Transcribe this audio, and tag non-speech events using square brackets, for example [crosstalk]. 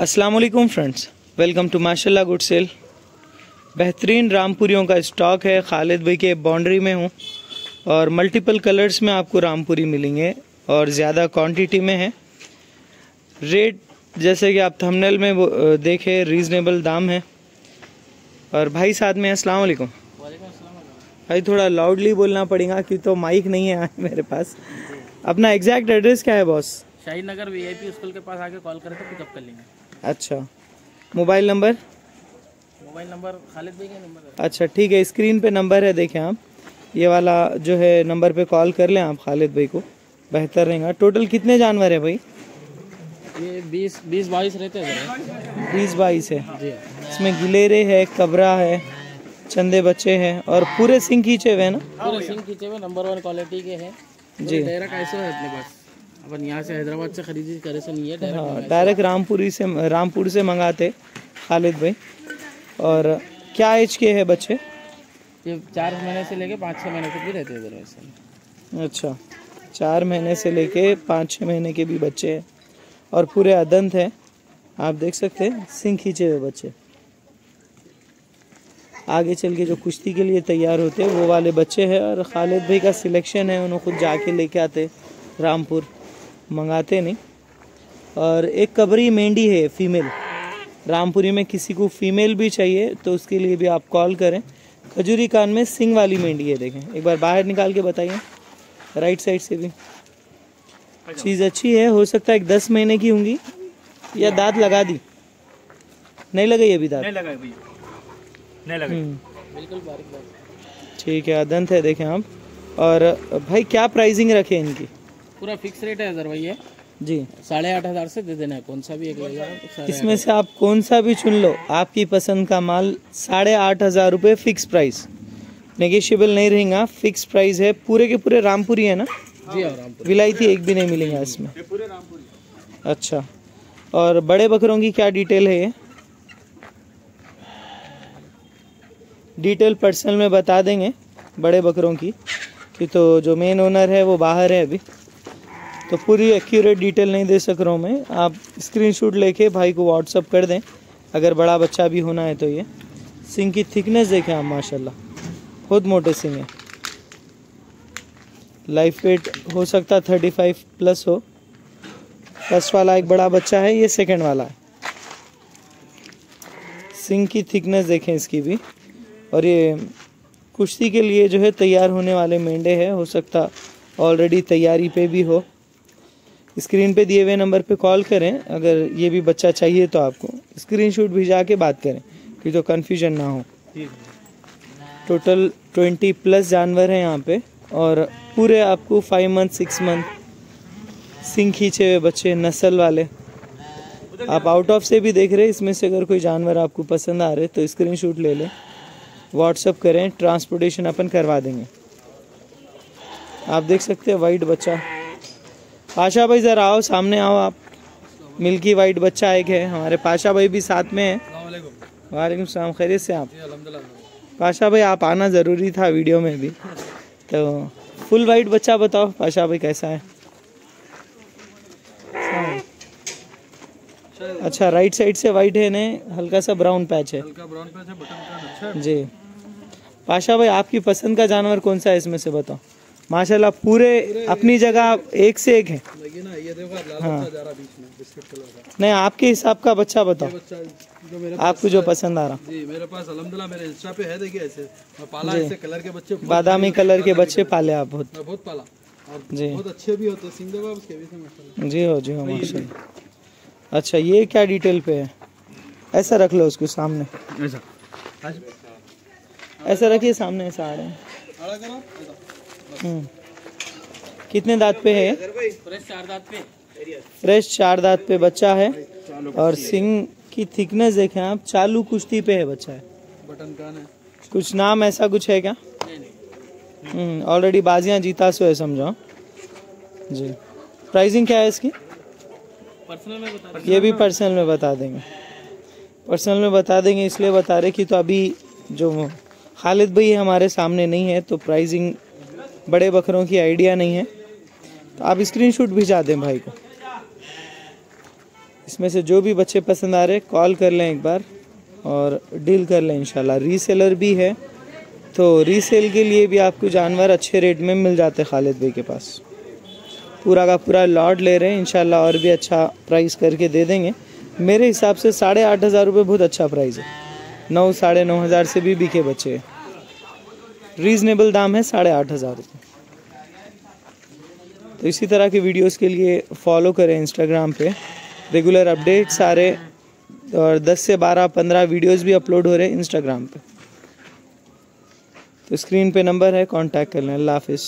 अस्सलाम वालेकुम friends welcome to माशाल्लाह गुड सेल बेहतरीन रामपुरियों का स्टॉक है। खालिद भाई के बाउंड्री में हूँ। और मल्टीपल कलर्स में आपको रामपुरी मिलेंगे। और ज़्यादा क्वांटिटी में है। रेट जैसे कि आप थंबनेल में देखे रीज़नेबल दाम है। और भाई साथ में अस्सलाम वालेकुम भाई थोड़ा लाउडली बोलना पड़ेगा कि तो माइक नहीं है [laughs] मेरे पास। अपना एग्जैक्ट एड्रेस क्या है boss Shaheen Nagar VIP school के पास आके कॉल करें तो पिकअप कर लेंगे। अच्छा। Mobile number? Mobile number Khalid भाई का नंबर है। अच्छा ठीक है स्क्रीन पे नंबर है देखें आप। ये वाला जो है नंबर पे कॉल कर लें आप खालिद भाई को। बेहतर रहेगा। टोटल कितने जानवर है भाई? ये बीस बीस बाईस रहते हैं बीस बाईस है। इसमें गिलेरे है कबरा है चंदे बच्चे हैं और पूरे सिंह खींचे हुए हैं ना? पूरे सिंह खींचे हुए नंबर वन क्वालिटी के हैं। जी। डायरेक्ट ऐसे है अपने पास। अपन यहाँ से हैदराबाद से खरीदी करे से नहीं है डायरेक्ट हाँ डायरेक्ट रामपुरी से रामपुर से मंगाते खालिद भाई। और क्या एज के है बच्चे? ये चार महीने से लेके पाँच छः महीने तक भी रहते हैं इधर वैसे। अच्छा चार महीने से लेके पाँच छः महीने के भी बच्चे हैं। और पूरे अदंत हैं। आप देख सकते हैं सिंह खींचे हुए बच्चे। आगे चल के जो कुश्ती के लिए तैयार होते हैं वो वाले बच्चे हैं। और खालिद भाई का सिलेक्शन है उन्होंने खुद जाके लेके आते रामपुर। मंगाते नहीं। और एक कबरी मेंढी है फीमेल रामपुरी में किसी को फीमेल भी चाहिए तो उसके लिए भी आप कॉल करें। खजूरी कान में सिंग वाली मेंढी है देखें। एक बार बाहर निकाल के बताइए। राइट साइड से भी। चीज़ अच्छी है हो सकता है एक दस महीने की होंगी या दांत लगा दी। नहीं लगाई अभी दांत? नहीं लगा हम्म, बिल्कुल बारीक बारीक ठीक है अदंत है देखें आप। और भाई क्या प्राइसिंग रखे इनकी? पूरा फिक्स रेट है भाई ये जी। साढ़े आठ हज़ार से दे देना है कौन सा भी एक लेगा इसमें से आप कौन सा भी चुन लो आपकी पसंद का माल साढ़े आठ हज़ार रुपये फिक्स प्राइस नेगेशियबल नहीं रहेगा फिक्स प्राइस है पूरे के पूरे रामपुरी है ना? जी और रामपुर। विलायती एक भी नहीं मिलेंगे इसमें। अच्छा और बड़े बकरों की क्या डिटेल है ये? डिटेल पर्सनल में बता देंगे बड़े बकरों की कि तो जो मेन ओनर है वो बाहर है अभी। तो पूरी एक्यूरेट डिटेल नहीं दे सक रहा हूँ मैं। आप स्क्रीनशॉट लेके भाई को व्हाट्सअप कर दें। अगर बड़ा बच्चा भी होना है तो ये। सिंह की थिकनेस देखें आप, माशाल्लाह। बहुत मोटे सिंह है। लाइफ वेट हो सकता थर्टी फाइव प्लस हो। फ़र्स्ट वाला एक बड़ा बच्चा है, ये सेकंड वाला है। सिंह की थिकनेस देखें इसकी भी। और ये कुश्ती के लिए जो है तैयार होने वाले मेंढे हैं, हो सकता ऑलरेडी तैयारी पे भी हो। स्क्रीन पे दिए हुए नंबर पे कॉल करें। अगर ये भी बच्चा चाहिए तो आपको स्क्रीनशॉट भिजा के बात करें कि तो कन्फ्यूज़न ना हो। टोटल ट्वेंटी प्लस जानवर हैं यहाँ पे और पूरे आपको फाइव मंथ सिक्स मंथ सिंह खींचे हुए बच्चे, नस्ल वाले। आप आउट ऑफ़ से भी देख रहे हैं, इसमें से अगर कोई जानवर आपको पसंद आ रहे तो स्क्रीनशॉट ले लें। व्हाट्सअप करें ट्रांसपोर्टेशन अपन करवा देंगे। आप देख सकते हैं वाइट बच्चा। पाशा भाई ज़रा आओ सामने आओ आप। मिल्की वाइट बच्चा एक है हमारे पाशा भाई भी साथ में है। वालेकुम सलाम खैरियत से आप? पाशा भाई आप आना ज़रूरी था वीडियो में भी। तो फुल वाइट बच्चा बताओ पाशा भाई कैसा है? अच्छा राइट साइड से वाइट है ने हल्का सा ब्राउन पैच है। जी। पाशा भाई आपकी पसंद का जानवर कौन सा है इसमें से बताओ। माशाल्लाह पूरे अपनी जगह एक से एक है। हाँ। नहीं आपके हिसाब का बच्चा बताओ। जो आपको जो पसंद आ रहा। जी मेरे पास अलहमदुल्ला मेरे इंस्टा पे है देखिए ऐसे। मैं पाला ऐसे कलर के बच्चे बादामी कलर के बच्चे पाले आप बहुत। बहुत पाला। जी। बहुत अच्छे भी होते हैं सिंह उसके भी जी हो जी हो माशाल्लाह। अच्छा ये क्या डिटेल पे है? ऐसा रख लो उसको सामने। ऐसा। ऐसा रखिए सामने ऐसा आ रहे हैं। हम्म। कितने दांत पे है? फ्रेश चार दांत पे। फ्रेश चार दांत पे बच्चा है और सिंह की थिकनेस देखें आप चालू कुश्ती पे है बच्चा है। बटन कान है। कुछ नाम ऐसा कुछ है क्या? हम्म ऑलरेडी बाजियाँ जीता सो है समझो। जी। प्राइसिंग क्या है इसकी? पर्सनल में बता ये भी पर्सनल में बता देंगे। पर्सनल में बता देंगे इसलिए बता रहे कि तो अभी जो खालिद भाई हमारे सामने नहीं है तो प्राइसिंग बड़े बकरों की आइडिया नहीं है। तो आप स्क्रीनशॉट भिजा दें भाई को। इसमें से जो भी बच्चे पसंद आ रहे कॉल कर लें एक बार और डील कर लें इंशाल्लाह। रीसेलर भी है तो रीसेल के लिए भी आपको जानवर अच्छे रेट में मिल जाते खालिद भाई के पास। पूरा का पूरा लॉट ले रहे हैं, इंशाल्लाह और भी अच्छा प्राइस करके दे देंगे। मेरे हिसाब से साढ़े आठ हज़ार रुपये बहुत अच्छा प्राइस है। नौ, साढ़े नौ हज़ार से भी बिके बच्चे रीज़नेबल दाम है साढ़े आठ हज़ार रुपये तो इसी तरह के वीडियोस के लिए फॉलो करें इंस्टाग्राम पे। रेगुलर अपडेट सारे और 10 से 12 15 वीडियोस भी अपलोड हो रहे हैं इंस्टाग्राम पे। तो स्क्रीन पे नंबर है कांटेक्ट कर लें अल्लाह हाफिज़।